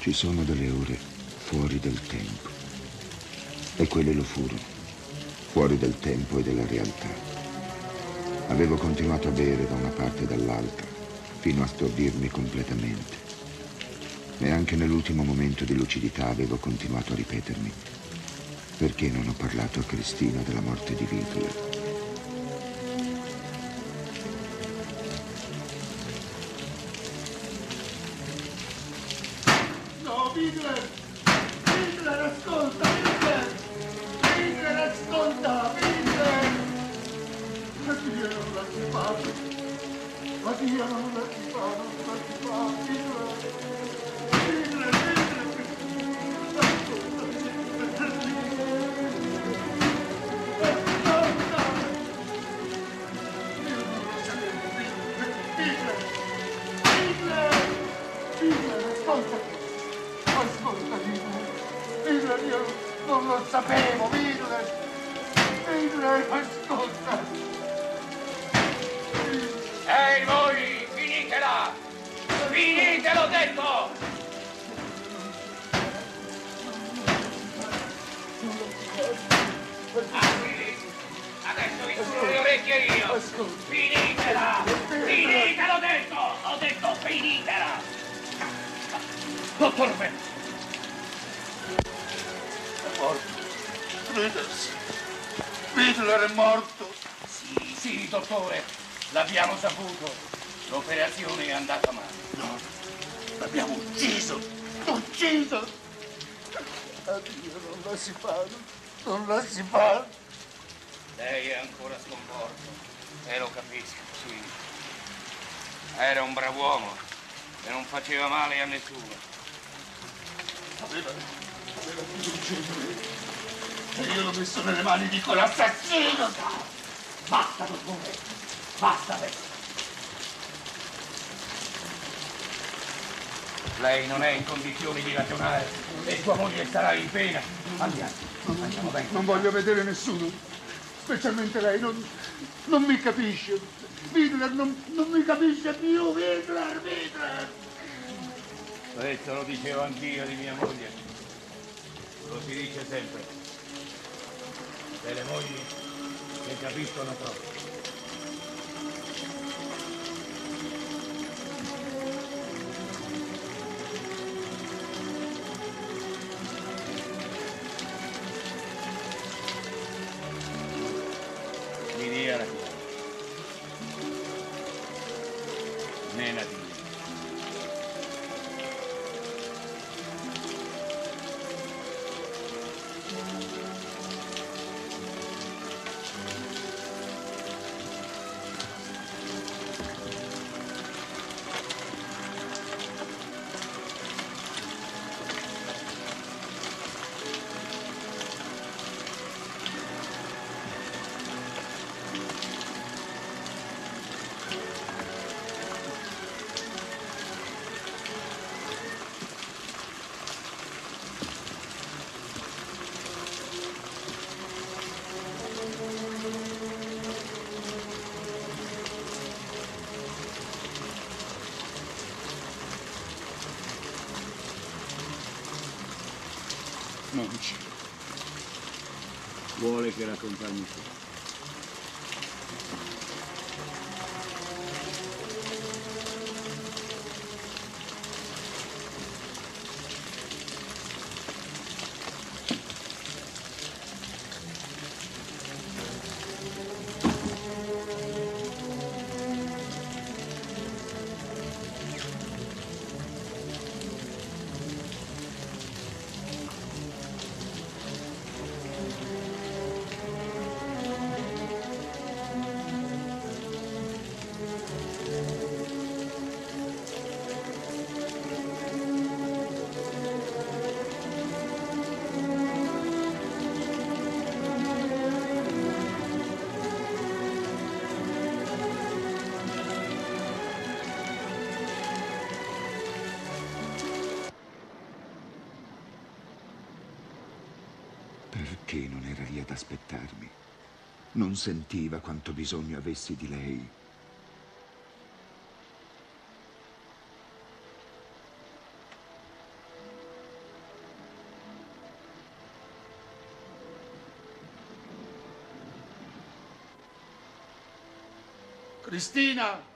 Ci sono delle ore fuori del tempo. E quelle lo furono, fuori del tempo e della realtà. Avevo continuato a bere da una parte e dall'altra, fino a stordirmi completamente. E anche nell'ultimo momento di lucidità avevo continuato a ripetermi. Perché non ho parlato a Cristina della morte di Winkler? Hitler! Hitler, ascolta, Hitler! Hitler, ascolta, Hitler! Addio, non ti fare! Addio, non ti fare, non ti fare, Hitler! Hitler, Hitler! Ascolta, Hitler! Ascolta! Io non lo sapevo, Hitler! Hitler! Hitler! Hitler! Mildred, io non lo sapevo, Mildred! Mildred, ascolta! Ehi voi, finitela! Finitelo, detto! Aprili! Adesso vi sono le orecchie io! Finitela! Finitelo, detto! Ho detto finitela! Dottor Bene! Peters. Hitler è morto. Sì, sì, dottore, l'abbiamo saputo. L'operazione è andata male. No, l'abbiamo ucciso. Ucciso. Addio, non la si fa, non la si fa. Lei è ancora sconvolto. E lo capisco, sì. Era un bravo uomo e non faceva male a nessuno. Aveva, aveva fiducia in me. E io l'ho messo nelle mani di quell'assassino, caro! Basta dottore! Basta adesso! Lei non è in condizioni di ragionare e sua moglie sarà in pena. Andiamo, andiamo bene. Non voglio vedere nessuno, specialmente lei, non, non mi capisce. Hitler non, non, mi capisce più, Hitler, Hitler. Questo lo dicevo anch'io di mia moglie. Lo si dice sempre delle mogli che capiscono proprio. medici. Vuole che la accompagni tu. perché non era lì ad aspettarmi. Non sentiva quanto bisogno avessi di lei. Cristina!